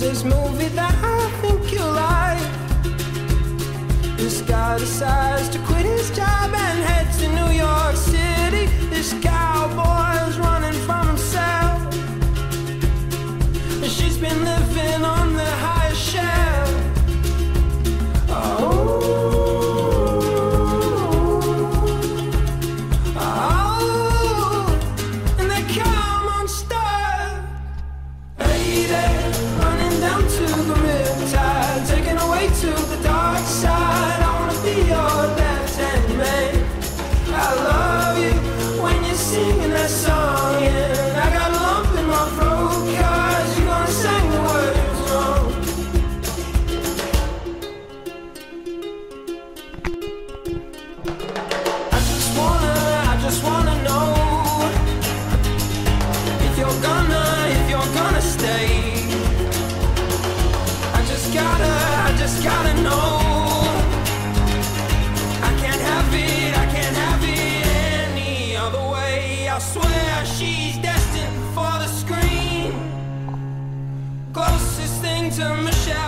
This movie that I think you like. This guy decides to quit his job I swear she's destined for the screen. Closest thing to Michelle